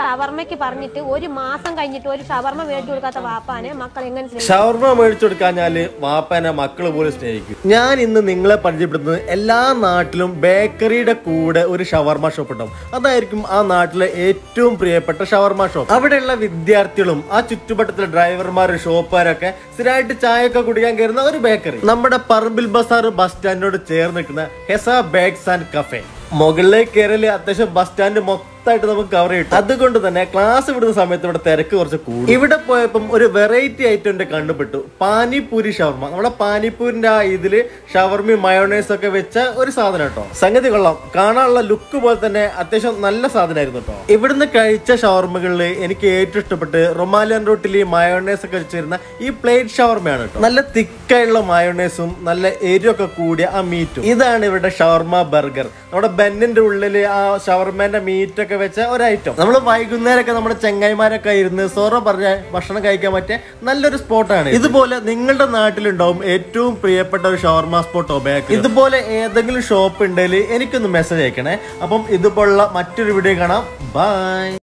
ഷവർമ്മയ്ക്ക് പറഞ്ഞിട്ട് ഒരു മാസം കഴിഞ്ഞിട്ട് ഒരു ഷവർമ്മ മേടിച്ചു കൊടുക്കാത്ത വാപ്പാനെ മക്കൾ എങ്ങനെ ഷവർമ്മ ഷവർമ മേടിച്ചു കൊടുക്കാഞ്ഞാൽ വാപ്പാനെ മക്കൾ പോലും സ്നേഹിക്കും. ഞാൻ ഇന്ന് നിങ്ങളെ പരിചയപ്പെടുത്തുന്നത് എല്ലാ നാട്ടിലും ബേക്കറിയുടെ കൂടെ ഒരു ഷവർമ്മ ഷോപ്പ് ഉണ്ടാവും. അതായിരിക്കും ആ നാട്ടിലെ ഏറ്റവും പ്രിയപ്പെട്ട ഷവർമ്മ ഷോപ്പ് അവിടെയുള്ള വിദ്യാർത്ഥികളും ആ ചുറ്റുവട്ടത്തിലെ ഡ്രൈവർമാരും ഷോപ്പുകാരൊക്കെ സ്ഥിരമായിട്ട് ചായയൊക്കെ കുടിക്കാൻ കയറുന്ന ഒരു ബേക്കറി നമ്മുടെ പറമ്പിൽ ബസാർ ബസ് സ്റ്റാൻഡിനോട് ചേർന്ന് നിൽക്കുന്ന ഹെസ ബേക്സ് ആൻഡ് കഫേ മുകളിലേക്ക് കയറൽ അത്യാവശ്യം ബസ് സ്റ്റാൻഡ് മൊത്തമായിട്ട് നമുക്ക് കവർ ചെയ്യും. അതുകൊണ്ട് തന്നെ ക്ലാസ് വിടുന്ന സമയത്ത് ഇവിടെ തിരക്ക് കുറച്ച് കൂടും. ഇവിടെ പോയപ്പം ഒരു വെറൈറ്റി ഐറ്റം എന്റെ കണ്ടുപെട്ടു. പാനിപൂരി ഷവർമ. നമ്മുടെ പാനിപ്പൂരിന്റെ ആ ഇതിൽ ഷവർമി മയോണൈസ് ഒക്കെ വെച്ച ഒരു സാധനം കേട്ടോ. സംഗതി കൊള്ളാം. കാണാനുള്ള ലുക്ക് പോലെ തന്നെ അത്യാവശ്യം നല്ല സാധനമായിരുന്നു കേട്ടോ. ഇവിടുന്ന് കഴിച്ച ഷവർമകളിൽ എനിക്ക് ഏറ്റവും ഇഷ്ടപ്പെട്ട് റൊമാലിയൻ റോട്ടിൽ ഈ മയോണൈസ് ഒക്കെ വെച്ചിരുന്ന ഈ പ്ലേറ്റ് ഷവർമയാണ് കേട്ടോ. നല്ല തിക്കായുള്ള മയോണൈസും നല്ല എരിവൊക്കെ കൂടിയ ആ മീറ്റും ഇതാണ് ഇവിടെ ഷവർമ ബർഗർ. നമ്മുടെ ബെന്നിന്റെ ഉള്ളിൽ ആ ഷവർമേന്റെ മീറ്റ് ഒക്കെ വെച്ച ഒരു ഐറ്റം നമ്മൾ വൈകുന്നേരമൊക്കെ നമ്മുടെ ചെങ്ങായിമാരൊക്കെ ഇരുന്ന് സോറ പറഞ്ഞ ഭക്ഷണം കഴിക്കാൻ പറ്റിയ നല്ലൊരു സ്പോട്ടാണ് ഇതുപോലെ നിങ്ങളുടെ നാട്ടിലുണ്ടാവും ഏറ്റവും പ്രിയപ്പെട്ട ഒരു ഷവർമ സ്പോട്ടോ ബേക്കറി ഇതുപോലെ ഏതെങ്കിലും ഷോപ്പ് ഉണ്ടെങ്കിൽ എനിക്കൊന്ന് മെസ്സേജ് അയക്കണേ. അപ്പം ഇതുപോലുള്ള മറ്റൊരു വീഡിയോ കാണാം. ബൈ